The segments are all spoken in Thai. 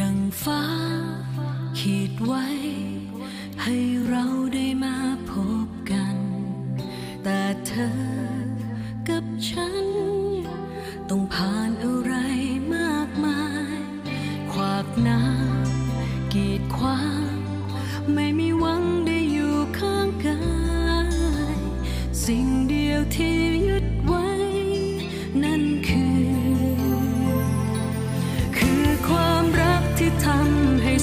ดังฟ้า ขีดไว้ ให้เราได้มาพบกัน แต่เธอกับฉัน ต้องผ่านอะไรมากมาย ขวากน้ำกีดขวางไม่มีหวังได้อยู่ข้างกาย สิ่งเดียวที่ยึดไว้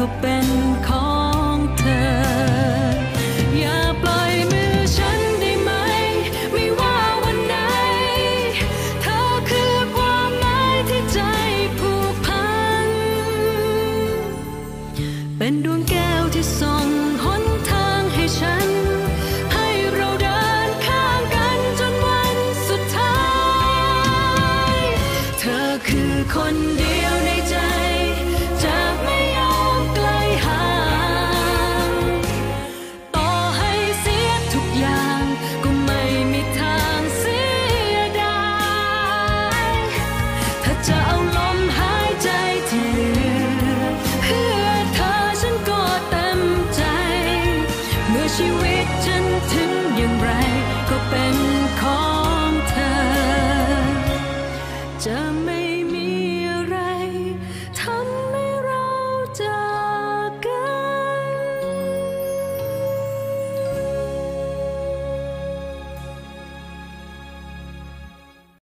up and ชีวิตฉันถึงอย่างไรก็เป็นของเธอจะไม่